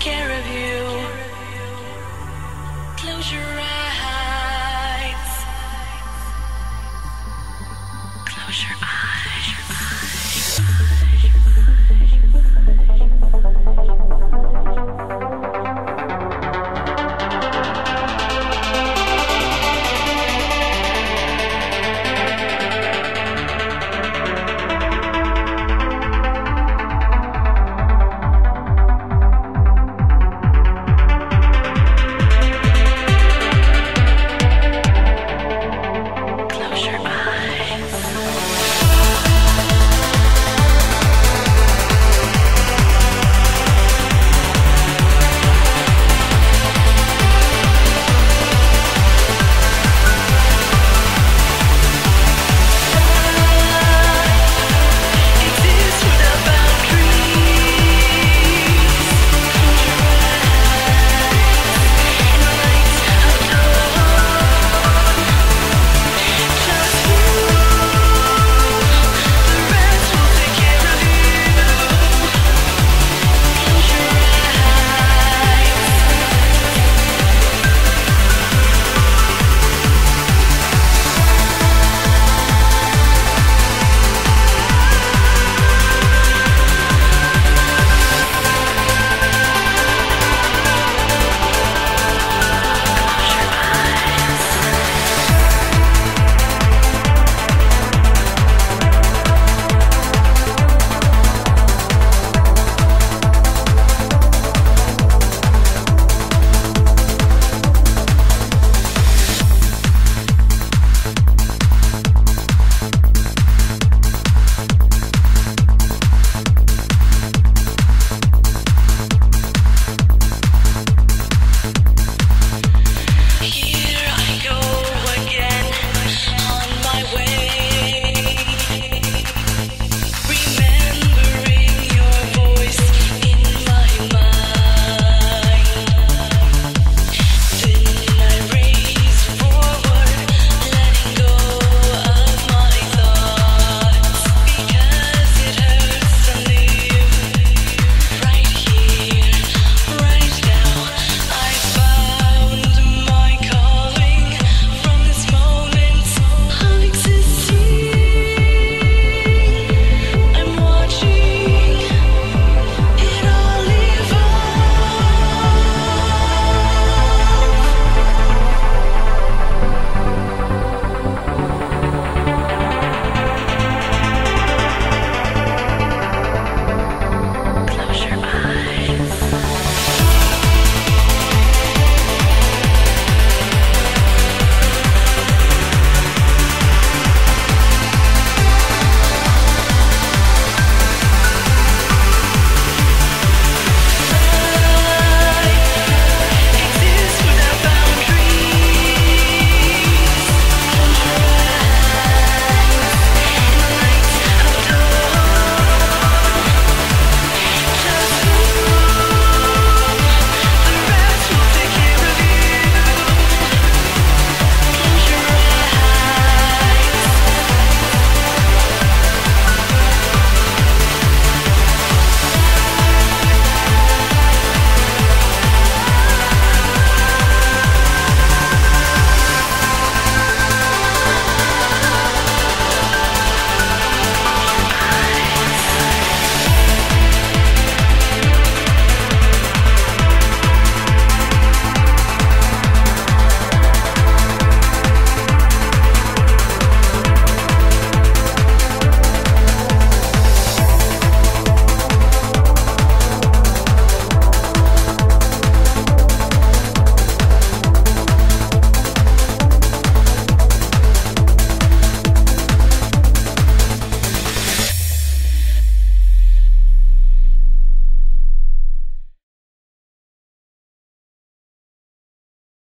care of you. Close your eyes.